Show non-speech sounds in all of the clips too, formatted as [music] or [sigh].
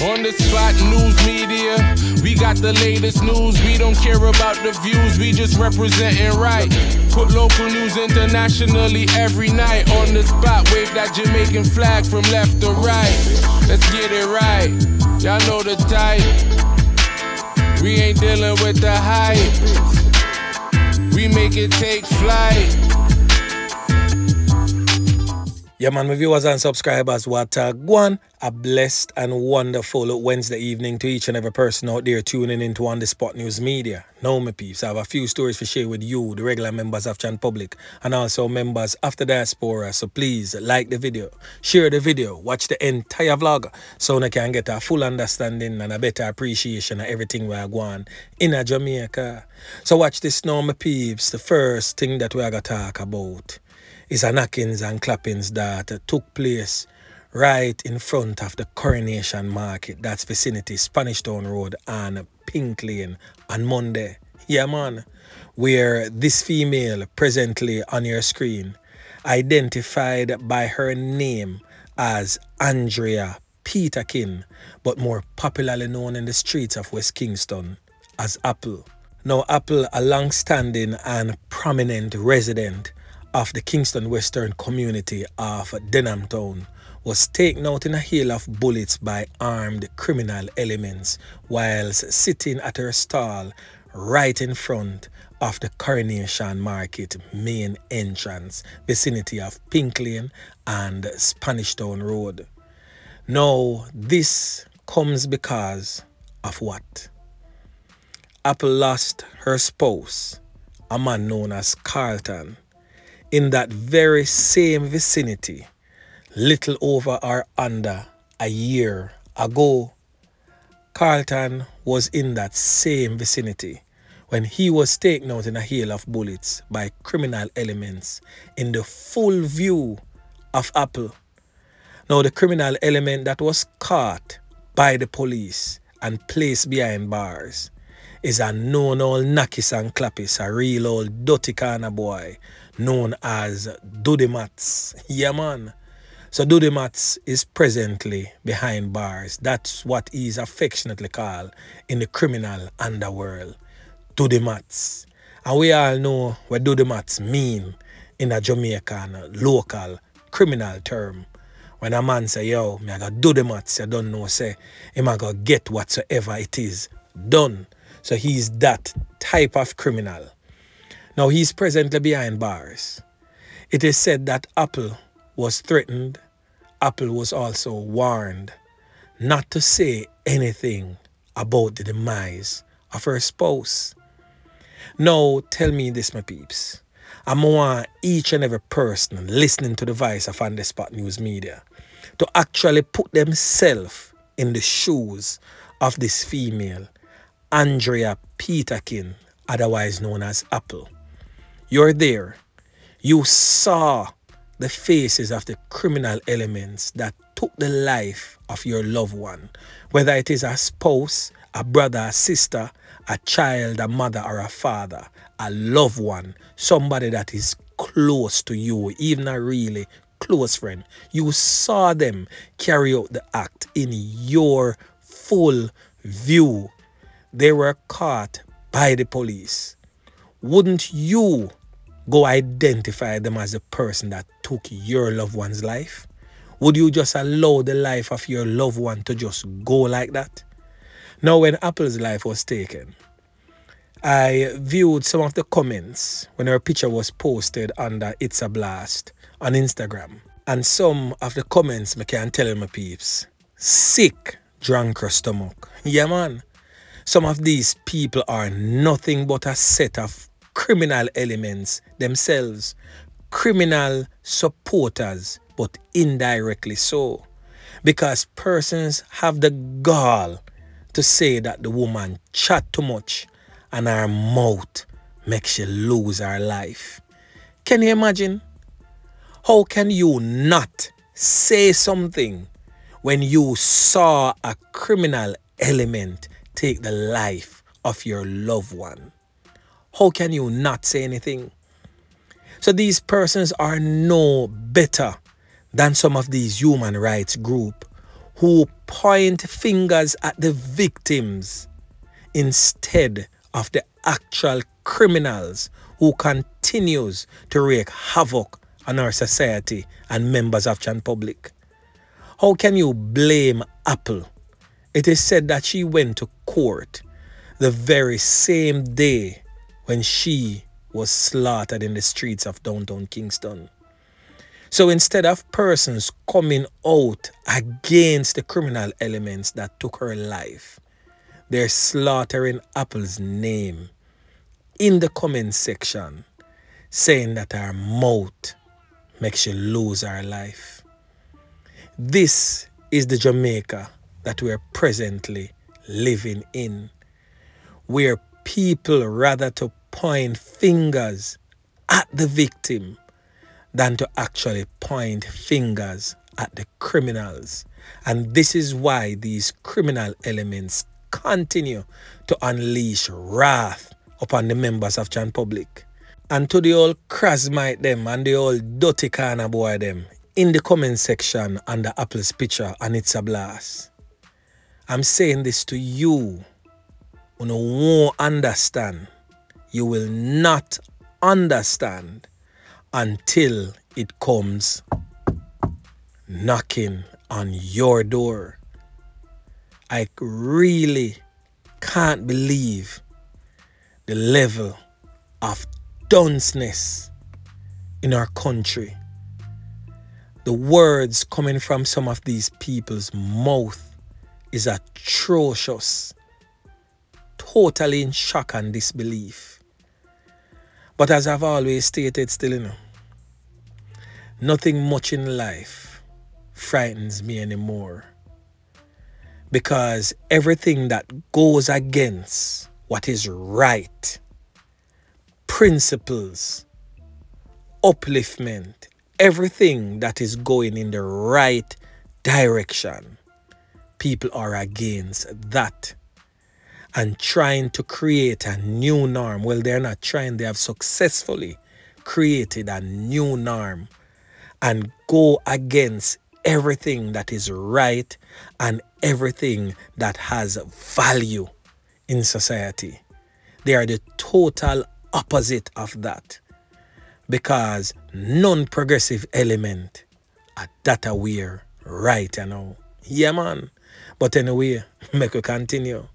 On the spot news media, we got the latest news. We don't care about the views, we just representing right. Put local news internationally every night. On the spot, wave that Jamaican flag from left to right. Let's get it right. Y'all know the type. We ain't dealing with the hype. We make it take flight. Yeah, man, my viewers and subscribers, what go on. A blessed and wonderful Wednesday evening to each and every person out there tuning into On The Spot News Media. Now, my peeps, I have a few stories to share with you, the regular members of Chan Public, and also members of the diaspora. So please, like the video, share the video, watch the entire vlog, so I can get a full understanding and a better appreciation of everything we are going in a Jamaica. So watch this now, my peeps, the first thing that we are going to talk about is a knockings and clappings that took place right in front of the Coronation Market. That's vicinity Spanish Town Road and Pink Lane on Monday. Yeah, man. Where this female presently on your screen identified by her name as Andrea Peterkin, but more popularly known in the streets of West Kingston as Apple. Now, Apple, a long-standing and prominent resident of the Kingston Western community of Denham Town was taken out in a hail of bullets by armed criminal elements whilst sitting at her stall right in front of the Coronation Market main entrance vicinity of Pink Lane and Spanish Town Road. Now, this comes because of what? Apple lost her spouse, a man known as Carlton, in that very same vicinity, little over or under a year ago, Carlton was in that same vicinity when he was taken out in a hail of bullets by criminal elements in the full view of Apple. Now, the criminal element that was caught by the police and placed behind bars is a known old Nakis and Clappis, a real old dirty kind of boy known as Dudimats. [laughs] Yeah, man. So Dudimats is presently behind bars. That's what he is affectionately called in the criminal underworld. Dudimats. And we all know what Dudimats mean in a Jamaican local criminal term. When a man say, yo, me I got do the mats, I don't know, say, him I got get whatsoever it is done. So he's that type of criminal. Now he's presently behind bars. It is said that Apple was threatened. Apple was also warned not to say anything about the demise of her spouse. Now tell me this, my peeps. I want each and every person listening to the voice of On The Spot News Media to actually put themselves in the shoes of this female, Andrea Peterkin, otherwise known as Apple. You're there. You saw the faces of the criminal elements that took the life of your loved one, whether it is a spouse, a brother, a sister, a child, a mother, or a father, a loved one, somebody that is close to you, even a really close friend. You saw them carry out the act in your full view. They were caught by the police. Wouldn't you go identify them as the person that took your loved one's life? Would you just allow the life of your loved one to just go like that? Now, when Apple's life was taken, I viewed some of the comments when her picture was posted under It's a Blast on Instagram. And some of the comments, I can tell my peeps, sick, drunk her stomach. [laughs] Yeah, man. Some of these people are nothing but a set of criminal elements themselves, criminal supporters, but indirectly so. Because persons have the gall to say that the woman chat too much and her mouth makes she lose her life. Can you imagine? How can you not say something when you saw a criminal element take the life of your loved one? how can you not say anything? So these persons are no better than some of these human rights group who point fingers at the victims instead of the actual criminals who continues to wreak havoc on our society and members of Chan Public. How can you blame Apple? It is said that she went to court the very same day when she was slaughtered in the streets of downtown Kingston. So instead of persons coming out against the criminal elements that took her life, they're slaughtering Apple's name in the comment section, saying that her mouth makes you lose her life. This is the Jamaica that we're presently living in, where people rather to point fingers at the victim than to actually point fingers at the criminals. And this is why these criminal elements continue to unleash wrath upon the members of Chan Public. And to the old Krasmite them and the old kind boy them in the comment section under Apple's picture and it's a blast. I'm saying this to you You won't understand. You will not understand until it comes knocking on your door. I really can't believe the level of dunceness in our country. The words coming from some of these people's mouth is atrocious. Totally in shock and disbelief. But as I've always stated, still, you know, nothing much in life frightens me anymore. Because everything that goes against what is right, principles, upliftment, everything that is going in the right direction, people are against that and trying to create a new norm. Well, they're not trying, they have successfully created a new norm and go against everything that is right and everything that has value in society. They are the total opposite of that because non-progressive element are that aware right you know. Yeah man. But anyway, [laughs] make we continue.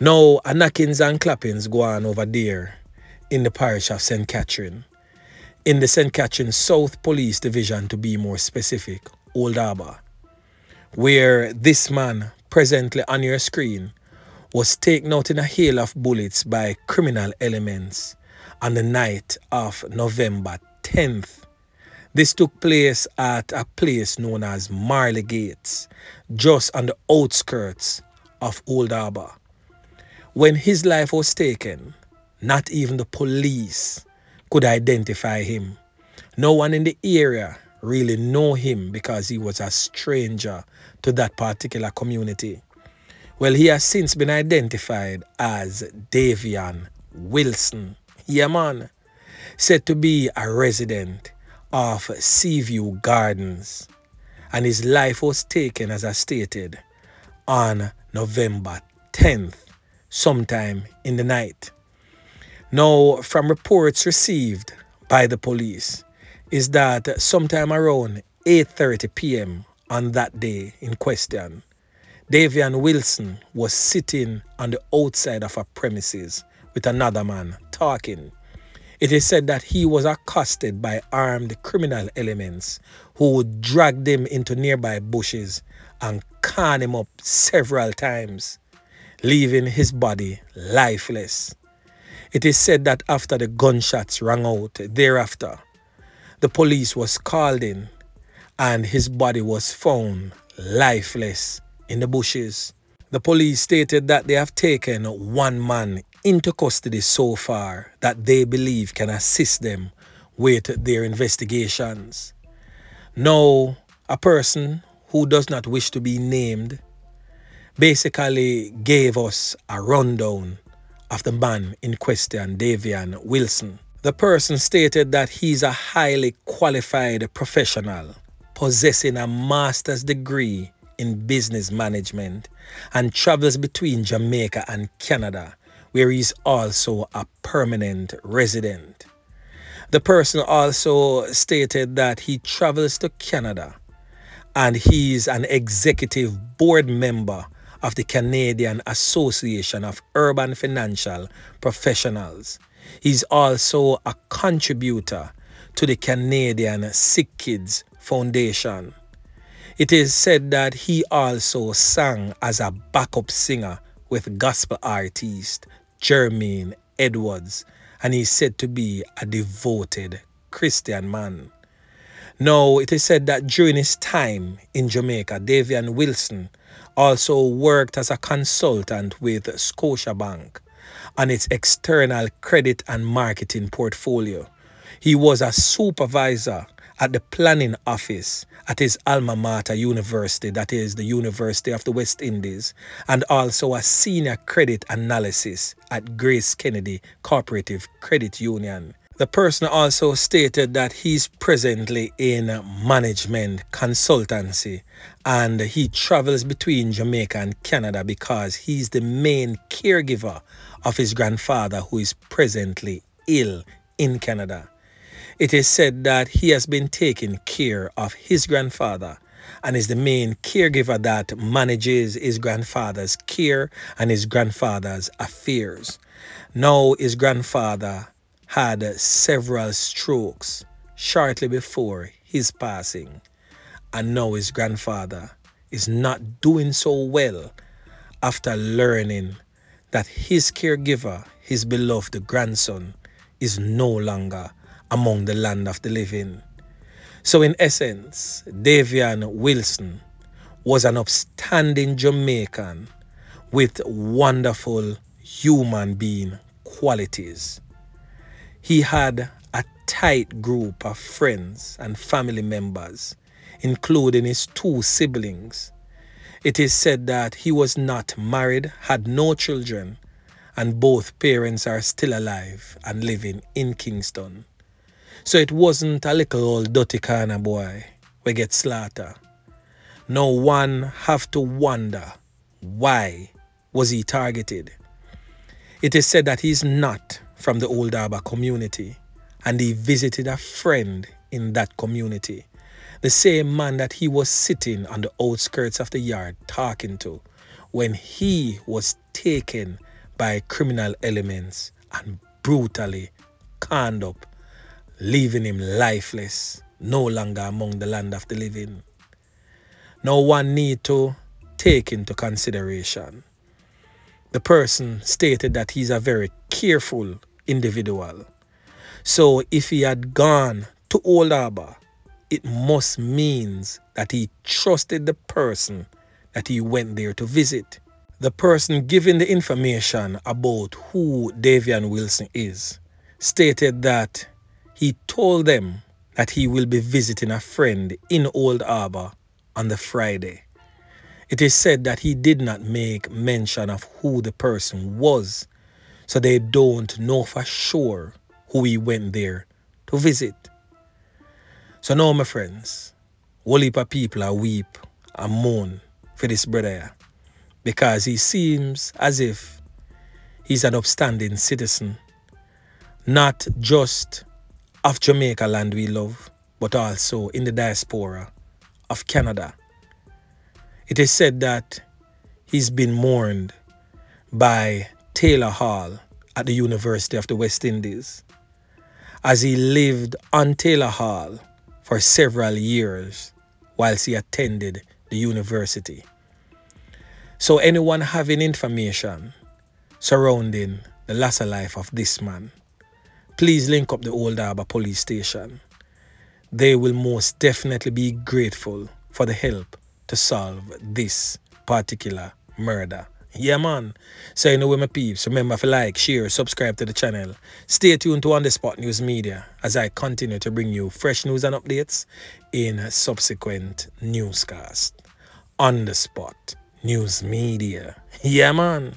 Now, a knockings and clappings go on over there in the parish of St. Catherine. In the St. Catherine South Police Division, to be more specific, Old Harbour, where this man, presently on your screen, was taken out in a hail of bullets by criminal elements on the night of November 10th. This took place at a place known as Marley Gates, just on the outskirts of Old Harbour. When his life was taken, not even the police could identify him. No one in the area really know him because he was a stranger to that particular community. Well, he has since been identified as Davion Wilson. Yeah, man. Said to be a resident of Seaview Gardens. And his life was taken, as I stated, on November 10th sometime in the night. Now, from reports received by the police, is that sometime around 8.30 p.m. on that day in question, Davion Wilson was sitting on the outside of a premises with another man talking. It is said that he was accosted by armed criminal elements who would drag him into nearby bushes and con him up several times leaving his body lifeless. It is said that after the gunshots rang out thereafter, the police was called in and his body was found lifeless in the bushes. The police stated that they have taken one man into custody so far that they believe can assist them with their investigations. Now, a person who does not wish to be named basically gave us a rundown of the man in question, Davion Wilson. The person stated that he's a highly qualified professional possessing a master's degree in business management and travels between Jamaica and Canada, where he is also a permanent resident. The person also stated that he travels to Canada and he is an executive board member of the Canadian Association of Urban Financial Professionals. He's also a contributor to the Canadian Sick Kids Foundation. It is said that he also sang as a backup singer with gospel artist Jermaine Edwards, and he's said to be a devoted Christian man. Now, it is said that during his time in Jamaica, Davion Wilson also worked as a consultant with Scotiabank on its external credit and marketing portfolio. He was a supervisor at the planning office at his alma mater university, that is the University of the West Indies, and also a senior credit analysis at Grace Kennedy Cooperative Credit Union. The person also stated that he's presently in management consultancy and he travels between Jamaica and Canada because he's the main caregiver of his grandfather who is presently ill in Canada. It is said that he has been taking care of his grandfather and is the main caregiver that manages his grandfather's care and his grandfather's affairs. Now his grandfather had several strokes shortly before his passing and now his grandfather is not doing so well after learning that his caregiver, his beloved grandson, is no longer among the land of the living. So, in essence, Davion Wilson was an upstanding Jamaican with wonderful human being qualities. He had a tight group of friends and family members, including his two siblings. It is said that he was not married, had no children, and both parents are still alive and living in Kingston. So it wasn't a little old dirty kind of boy we get slaughtered. No one have to wonder why was he targeted. It is said that he's not from the Old Harbour community and he visited a friend in that community. The same man that he was sitting on the outskirts of the yard talking to when he was taken by criminal elements and brutally conned up leaving him lifeless, no longer among the land of the living. No one need to take into consideration. The person stated that he's a very careful individual. So if he had gone to Old it must means that he trusted the person that he went there to visit. The person giving the information about who Davion Wilson is stated that he told them that he will be visiting a friend in Old Harbour on the Friday. It is said that he did not make mention of who the person was, so they don't know for sure who he went there to visit. So now, my friends, whole heap people are weep and moan for this brother because he seems as if he's an upstanding citizen, not just of Jamaica land we love, but also in the diaspora of Canada. It is said that he's been mourned by Taylor Hall at the University of the West Indies as he lived on Taylor Hall for several years whilst he attended the university. So anyone having information surrounding the of life of this man please link up the Old Harbour police station. They will most definitely be grateful for the help to solve this particular murder. Yeah, man. So, you know my peeps. Remember to like, share, subscribe to the channel. Stay tuned to On The Spot News Media as I continue to bring you fresh news and updates in subsequent newscast. On The Spot News Media. Yeah, man.